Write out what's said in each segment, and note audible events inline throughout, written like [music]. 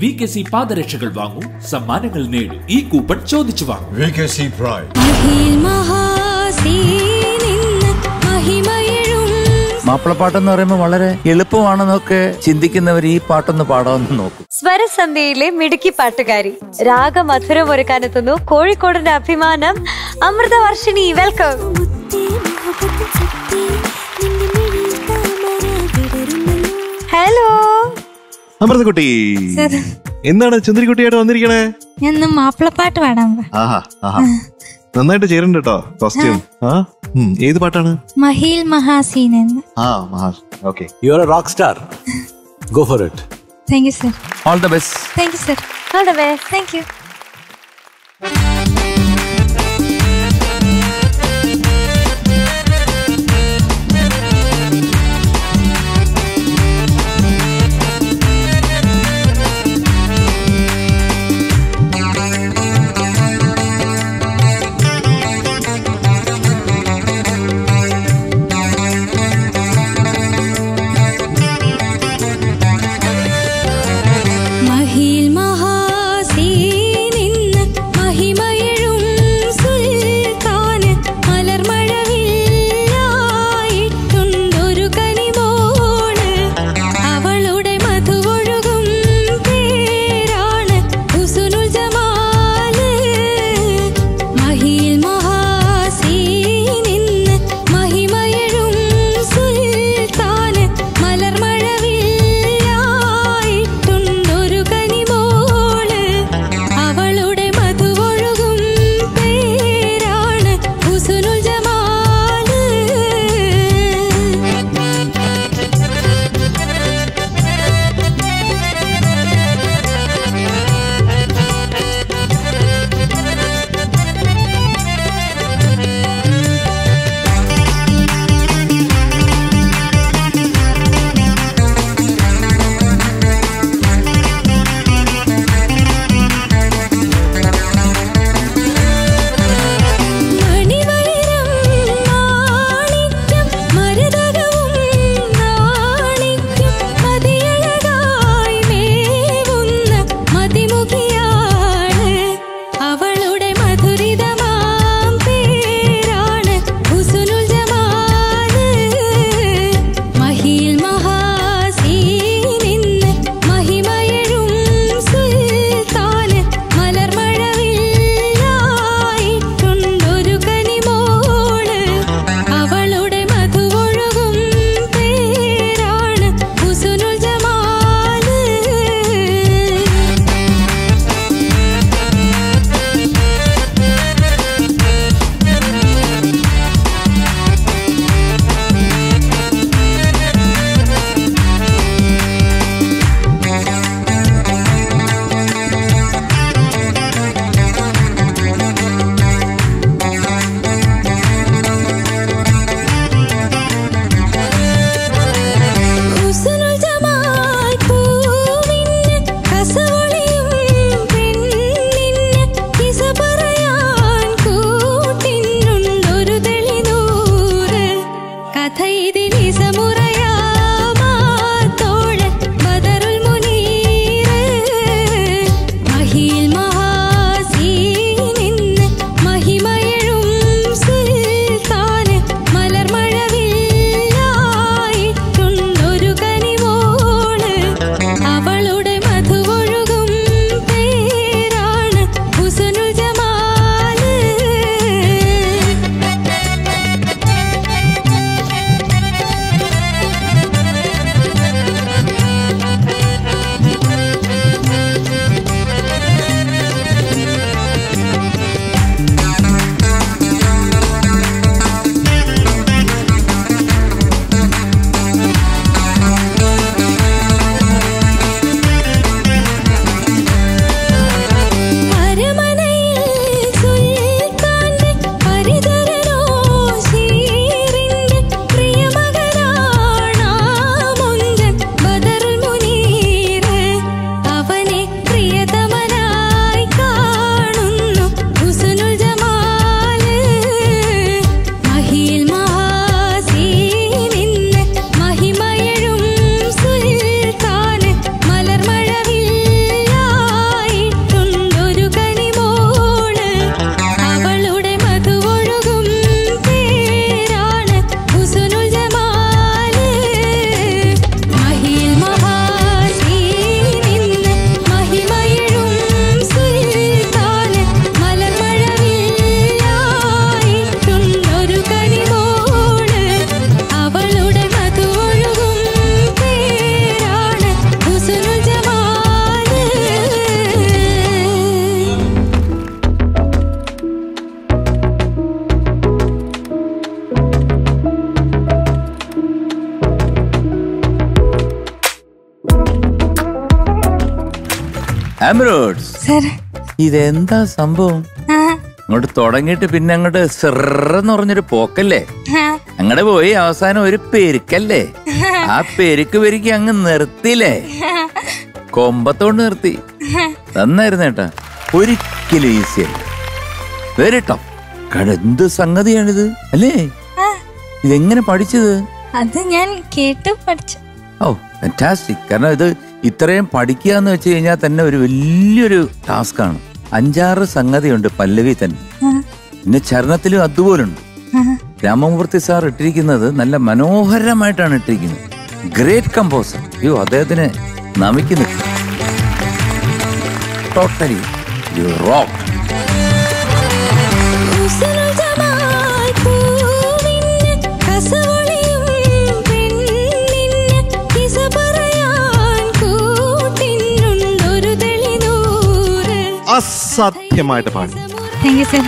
V K C പാദരക്ഷകൾ വാങ്ങൂ സമ്മാനങ്ങൾ നേടൂ. ഈ കൂപ്പൺ ചോദിച്ചു വാങ്ങൂ. മഹിമയഴും മാപ്പിളപ്പാട്ടെന്ന് പറയുമ്പോൾ വളരെ എളുപ്പമാണെന്നൊക്കെ ചിന്തിക്കുന്നവർ ഈ പാട്ടൊന്ന് പാടാമെന്ന് നോക്കും. സ്വരസന്ധ്യയിലെ മിടുക്കി പാട്ടുകാരി. രാഗമധുരം ഒരുക്കാനെത്തുന്നു. കോഴിക്കോടിന്റെ അഭിമാനം. അമൃതവർഷിണി വെൽക്കം അമൃതക്കുട്ടി. എന്താണ് ചന്ദ്രിക്കുട്ടിയായിട്ട് വന്നിരിക്കണേ? ഞാൻ മാപ്പിളപ്പാട്ട് പാടാൻ പോവാ. ആഹാ ആഹാ. നന്നായിട്ട് ചേരുന്നുണ്ട് കേട്ടോ കോസ്റ്റ്യൂം ആ. ഏത് പാട്ടാണ്? മഹീൽ മഹാസീൻ എന്ന്. ആ മഹാ okay you are a rock star go for it thank you sir all the best thank you sir all the best thank you sir. ഇതെന്താ സംഭവം? അങ്ങോട്ട് തുടങ്ങിയിട്ട് പിന്നെ അങ്ങോട്ട് സിറന്ന് പറഞ്ഞൊരു പോക്കല്ലേ? അങ്ങടെ പോയി അവസാനം ഒരു പെരുക്കല്ലേ? ആ പെരുക്ക് പെരുക്കി അങ്ങ് നിർത്തിയില്ലേ? കൊമ്പത്തോണ്ട് നിർത്തി. നന്നായിരുന്നു കേട്ടാ ഒരിക്കലും ഈസി അല്ല. വെരി ടഫ് എന്ത് സംഗതിയാണിത്? അല്ലേ? ഇതെങ്ങനെ പഠിച്ചത്? അത് ഞാൻ കേട്ട് പഠിച്ചു. ഓ ഫാന്റാസ്റ്റിക് കാരണം ഇത് ഇത്രയും പഠിക്കുക എന്ന് വെച്ച് കഴിഞ്ഞാൽ തന്നെ ഒരു വലിയൊരു ടാസ്ക്കാണ്. അഞ്ചാറ് സംഗതിയുണ്ട് പല്ലവി തന്നെ. പിന്നെ ചരണത്തിലും അതുപോലുണ്ട്. രാമമൂർത്തി സാർ ഇട്ടിരിക്കുന്നത് നല്ല മനോഹരമായിട്ടാണ് ഇട്ടിരിക്കുന്നത്. ഗ്രേറ്റ് കമ്പോസർ യു അദ്ദേഹത്തിന് നമിക്കുന്നു. ടോട്ടലി യു റോക്ക് അസാധ്യമായിട്ട് പാടി. താങ്ക് യു സർ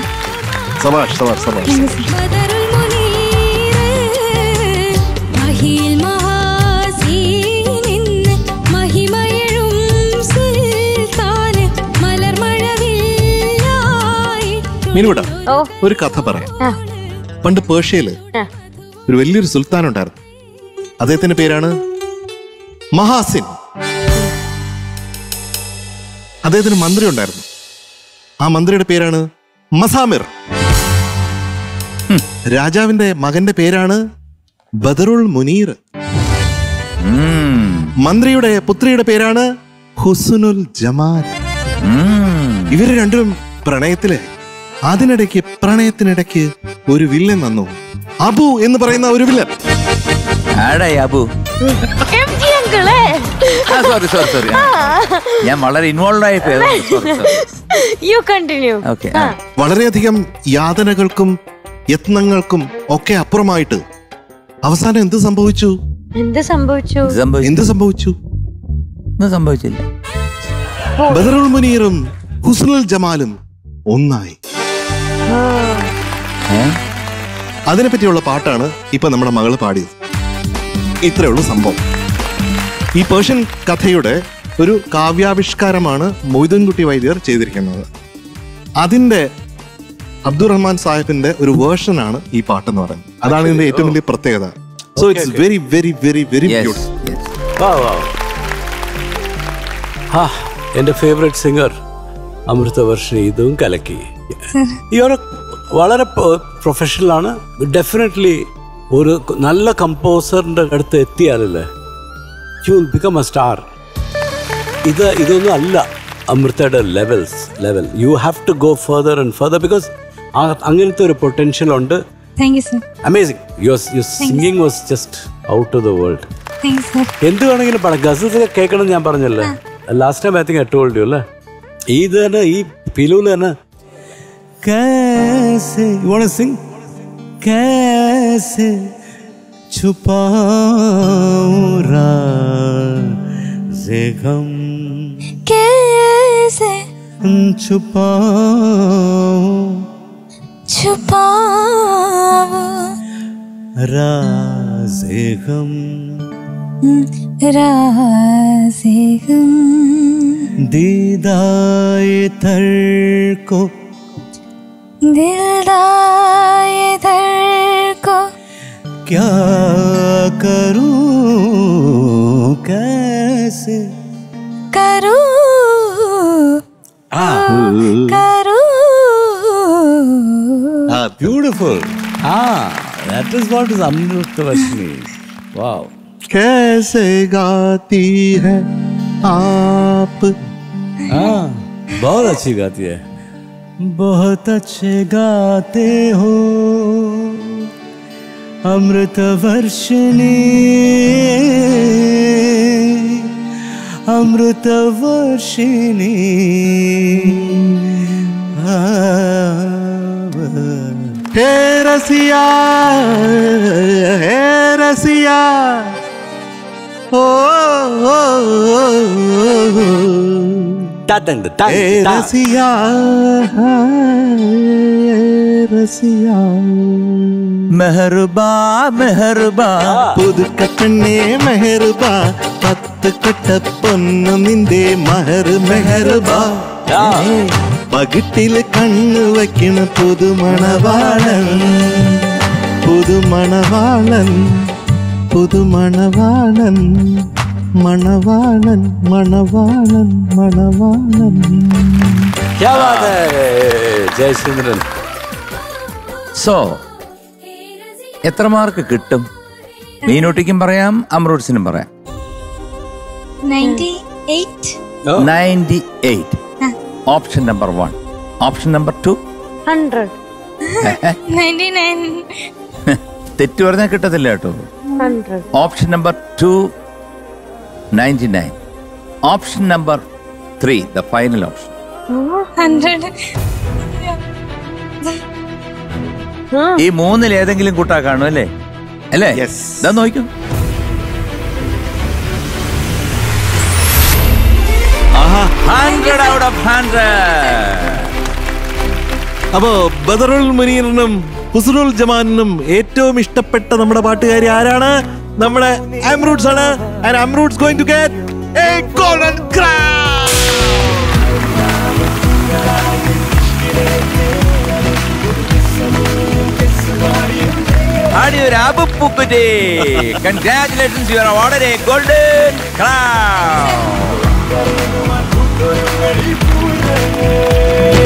മഹിമയഴും സുൽത്താന് മലർമഴവില്ലായിട്ടു മീനുവിട ഒരു കഥ പറയാം. പണ്ട് പേർഷ്യയിൽ ഒരു വലിയൊരു സുൽത്താൻ ഉണ്ടായിരുന്നു അദ്ദേഹത്തിന്റെ പേരാണ് മഹാസിൻ. അദ്ദേഹത്തിന് മന്ത്രി ഉണ്ടായിരുന്നു ആ മന്ത്രിയുടെ പേരാണ് മസാമിർ. രാജാവിന്റെ മകന്റെ പേരാണ് ബദറുൾ മുനീർ. മന്ത്രിയുടെ പുത്രിയുടെ പേരാണ് ഹുസുനുൽ ജമാൽ. ഇവർ രണ്ടും പ്രണയത്തിലെ. അതിനിടയ്ക്ക് പ്രണയത്തിനിടയ്ക്ക് ഒരു വില്ലൻ വന്നു. അബു എന്ന് പറയുന്ന ഒരു വില്ലൻ. ആടായി അബു. സോറി സോറി സോറി ഞാൻ വളരെ ഇൻവോൾവ് ആയി യു കണ്ടിന്യൂ ഓക്കെ വളരെയധികം യാതനകൾക്കും യത്നങ്ങൾക്കും ഒക്കെ അപ്പുറമായിട്ട് അവസാനം എന്ത് സംഭവിച്ചു? എന്ത് സംഭവിച്ചു? എന്ത് സംഭവിച്ചു? ഒന്നും സംഭവിച്ചില്ല. ബദറുൽ മുനീറും ഹുസ്നുൽ ജമാലും ഒന്നായി? അതിനെപ്പറ്റിയുള്ള പാട്ടാണ് ഇപ്പൊ നമ്മുടെ മകൾ പാടിയത്. ഇത്രയുള്ള സംഭവം. ഈ പേർഷ്യൻ കഥയുടെ ഒരു കാവ്യാവിഷ്കാരമാണ് മൊയ്തൻകുട്ടി വൈദ്യർ ചെയ്തിരിക്കുന്നത്. അതിന്റെ അബ്ദുറഹ്മാൻ സാഹിബിന്റെ ഒരു വേർഷനാണ് ഈ പാട്ട് എന്ന് പറയുന്നത്. അതാണ് ഇതിന്റെ ഏറ്റവും വലിയ പ്രത്യേകത. So it's very very very very എന്റെ വാ വാ ആ എന്റെ ഫേവറേറ്റ് സിംഗർ അമൃതവർഷിണി ഇതും കലക്കി. [laughs] ഇവർ വളരെ പ്രൊഫഷണൽ ആണ്. ഡെഫിനറ്റ്ലി ഒരു നല്ല കമ്പോസറിന്റെ അടുത്ത് എത്തിയാലല്ലേ? You will become a star ഇത് ഇതൊന്നും അല്ല അമൃതയുടെ levels level you have to go further and further because അങ്ങനത്തെ ഒരു പൊട്ടൻഷ്യൽ ഉണ്ട്. Amazing your singing was just out of the world എന്ത് വേണമെങ്കിലും പറയാം ഗസൽസ് കേൾക്കണം ഞാൻ പറഞ്ഞല്ലേ? ലാസ്റ്റ് ടൈം ആയിരിക്കും എട്ട് വേൾഡ് അല്ലേ? ഈ ഇത് തന്നെ ഈ ഫിലൂൽ തന്നെ. യു വാണ്ട് സിംഗ് കാസെ. छुपाऊं राज़े गम। कैसे? छुपाऊं छुपाऊं। राज़े गम। राज़े गम। दीदाए तर को को क्या करूँ? कैसे? करूँ? करूँ? Beautiful ah that is what is amritavashini wow. कैसे गाती है आप? हाँ बहुत अच्छी गाती है। बहुत अच्छे गाते हो। अमृतवर्षिणि अमृतवर्षिणि हे रसिया हे रसिया ओ, ओ, ओ, ओ, ओ। ரசியாவோ மெஹருபா மெஹருபா புது கட்டண்ணே மெஹருபா പത്ത് കട്ടപ്പൊന്നു നിന്റെ മഹറ് മെഹർബാ പകിട്ടില് കണ്ണു വയ്ക്കണ പുതുമണവാളൻ പുതുമണവാളൻ പുതുമണവാളൻ മണവാളൻ മണവാളൻ മണവാളൻ ജയചന്ദ്രൻ സോ എത്ര മാർക്ക് കിട്ടും? മീനൂട്ടിക്കും പറയാം അമ്രൂട്ട്സിനും പറയാം. Ninety eight. Option number one option number two hundred. [laughs] Ninety nine. തെറ്റ് പറഞ്ഞാൽ കിട്ടത്തില്ല കേട്ടോ. Option number two ninety nine. Option number three the final option hundred. ഈ മൂന്നിൽ ഏതെങ്കിലും കൂട്ടാ കാണും അല്ലേ? അല്ലേ. ഇതാ നോക്കൂ. ഹൺഡ്രഡ് ഔട്ട് ഓഫ് ഹൺഡ്രഡ് അപ്പോ ബദറുൽ മുനീറിനും ഹുസറുൽ ജമാനിനും ഏറ്റവും ഇഷ്ടപ്പെട്ട നമ്മുടെ പാട്ടുകാരി ആരാണ്? നമ്മുടെ അമ്രൂട്ട്സ് ആണ്. And Amruts going to get a golden ഒരു അബുപ്പുക്കുറ്റി congratulations you are awarded a golden crown thank you